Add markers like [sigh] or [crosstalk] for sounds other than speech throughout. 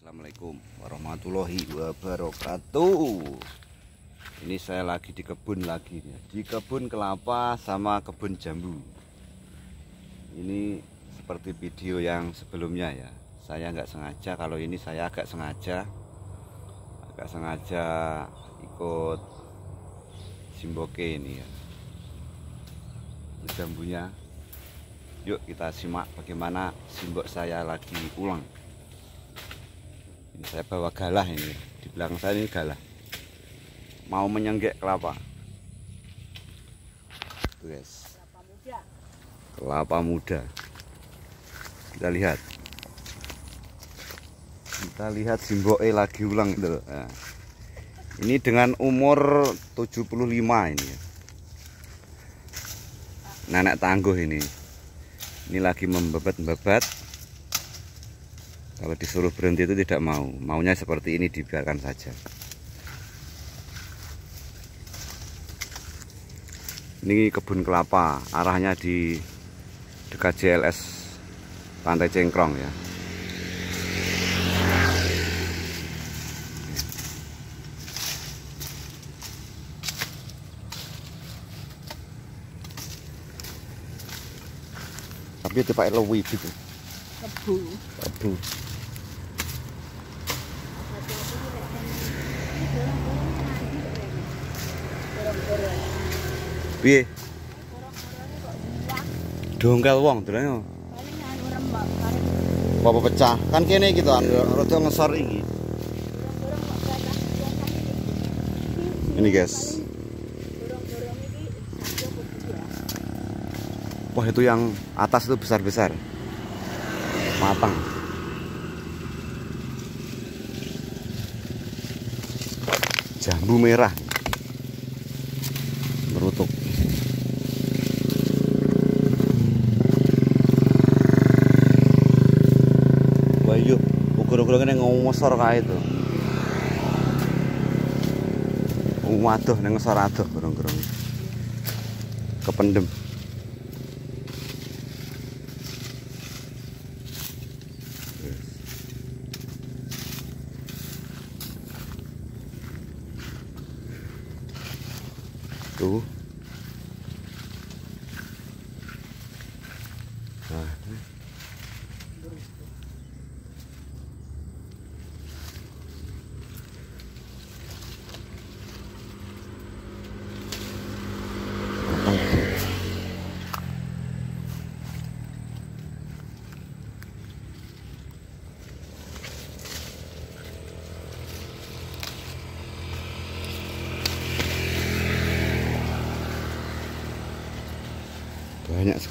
Assalamualaikum warahmatullahi wabarakatuh. Ini saya lagi di kebun lagi. Di kebun kelapa sama kebun jambu. Ini seperti video yang sebelumnya ya. Saya nggak sengaja kalau ini saya agak sengaja. Agak sengaja ikut Simboke ini ya. Jambunya. Yuk kita simak bagaimana simbok saya lagi ulang ini saya bawa galah ini. Di belakang saya ini galah. Mau menyenggek kelapa. Tuh guys. Kelapa muda. Kita lihat. Kita lihat simboke lagi ulang itu nah, ini dengan umur 75 ini. Nenek tangguh ini. Ini lagi membebat-bebat kalau disuruh berhenti itu tidak mau. Maunya seperti ini dibiarkan saja. Ini kebun kelapa arahnya di dekat JLS Pantai Cengkrong ya. Tapi itu pakai lewi gitu. Kebu Aduh. Piye? Dongkel wong dolane apa pecah? Kan kene gitu an rada ngesor iki. Ini guys. Wah itu yang atas itu besar-besar. Matang. Jambu merah. Merutuk. Wah iya, ukur-ukur ini ngomosor kayak itu. Waduh, ini ngesor aduh gerong-gerong. Kependem. Tuh.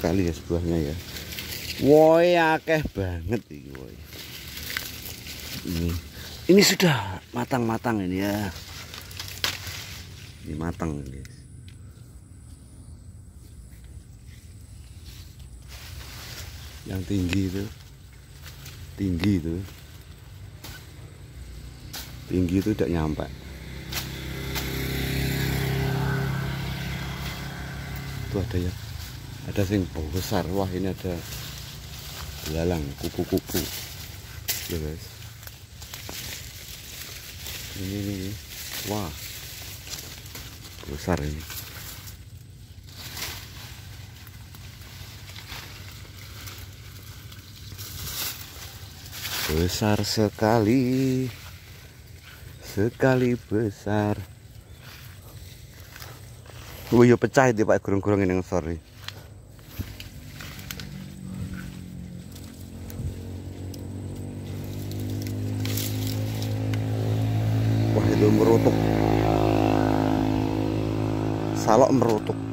Sekali ya sebuahnya ya. Woi akeh banget ini woi ini ini sudah matang-matang ini ya. Ini matang ini. Yang tinggi itu. Tinggi itu. Tinggi itu tidak nyampe. Itu ada ya ada sing besar. Wah ini ada belalang kuku-kuku ya guys. Ini, ini, ini. wah. Besar ini. Besar sekali. Sekali besar. Wih, pecah itu Pak. Gurung-gurung ini sorry. Itu merutuk. Salok merutuk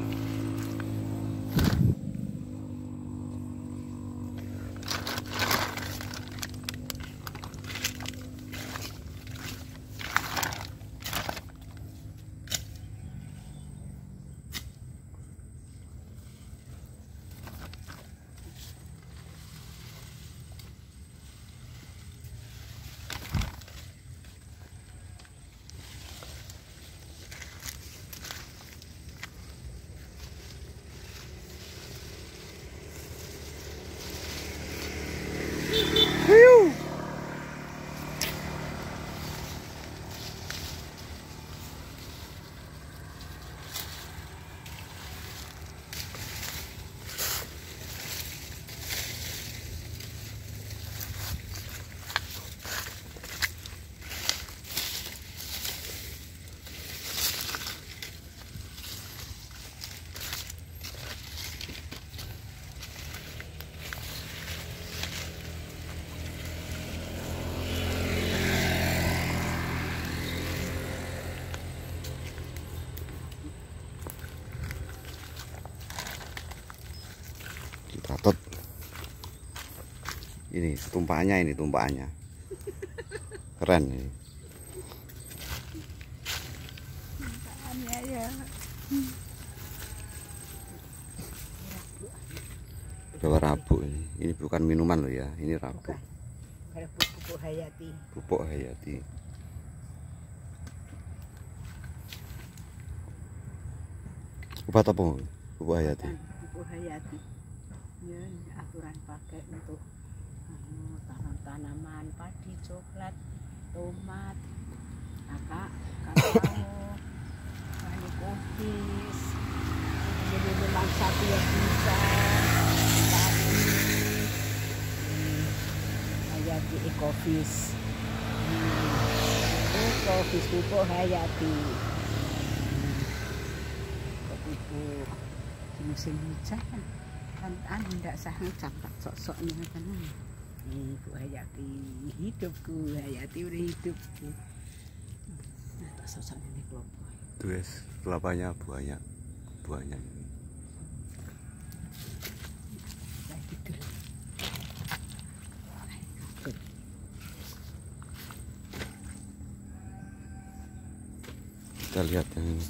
ini tumpahannya ini tumpahannya keren ini ya. Bawa rabuk ini. Ini bukan minuman loh ya, ini rabuk. Pupuk hayati. Pupuk hayati. Obat apa? Pupuk hayati. Pupuk hayati. Ya, aturan pakai untuk tanam-tanaman padi, coklat, tomat, kakak, [coughs] kakao, bani kopis, jadi memang satu yang bisa hmm, hayati ekofis. Hmm, ekofis pupuk hayati. Hmm, pupuk musim hujan kan anu ndak sah ngecampak sok-soknya kan ini Bu Hayati hidupku Hayati udah hidupku nah tak sosoknya nih kelompok guys, kelapanya banyak. Banyak. Kita lihat yang ini.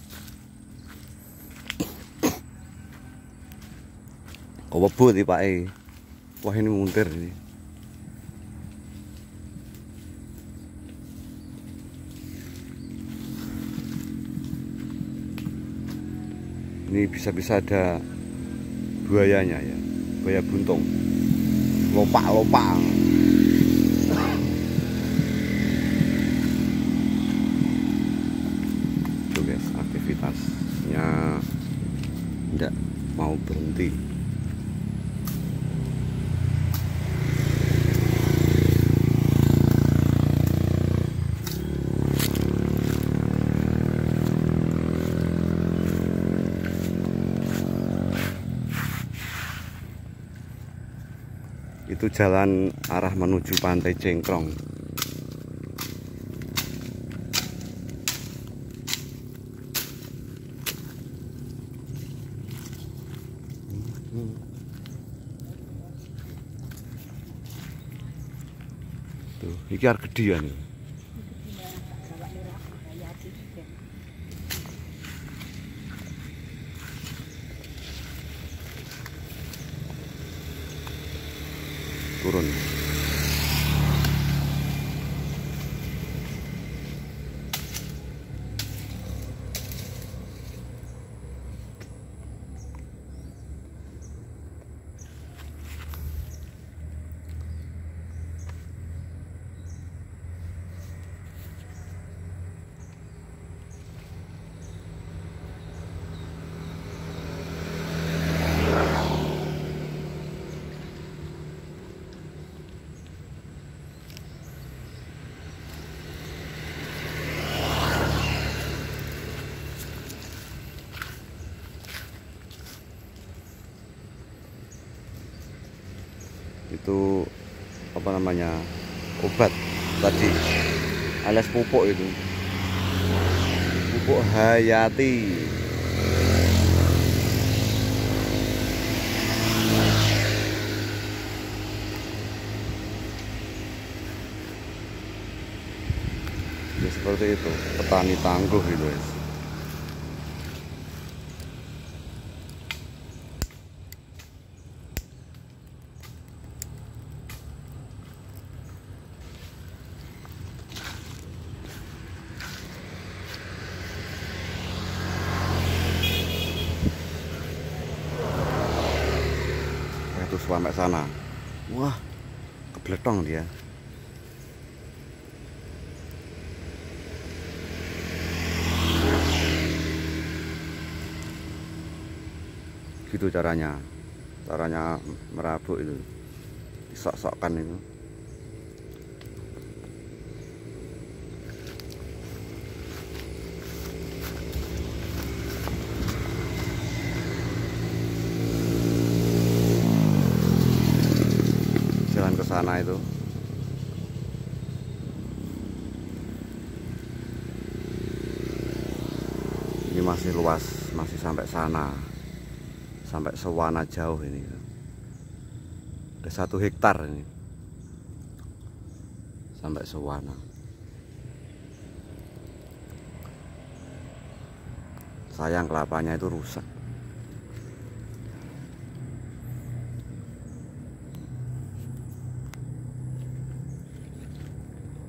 Kok webut Pak E? Wah ini muntir ini. Ini bisa-bisa ada buayanya ya, buaya buntung. Lopak-lopak. Tuh guys, aktivitasnya tidak mau berhenti. Itu jalan arah menuju Pantai Cengkrong. Tuh, iki arep gedhian. iki. bawa lurah Hayati dan Turun. Itu apa namanya obat tadi. Alias pupuk itu. Pupuk hayati. Ya seperti itu. Petani tangguh gitu guys itu sampai sana. Wah kebletong dia. Gitu caranya. Caranya merabuk itu. Disok-sokkan itu jalan ke sana itu. Ini masih luas masih sampai sana. Sampai sewana jauh ini. Ada satu hektar ini. Sampai sewana. Sayang kelapanya itu rusak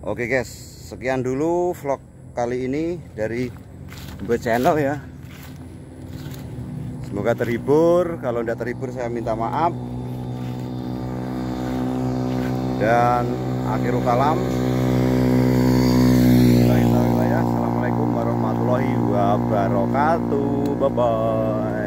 Oke guys, sekian dulu vlog kali ini dari Mbak Channel ya. Semoga terhibur. Kalau tidak terhibur saya minta maaf. Dan akhirul kalam. Assalamualaikum warahmatullahi wabarakatuh. Bye bye.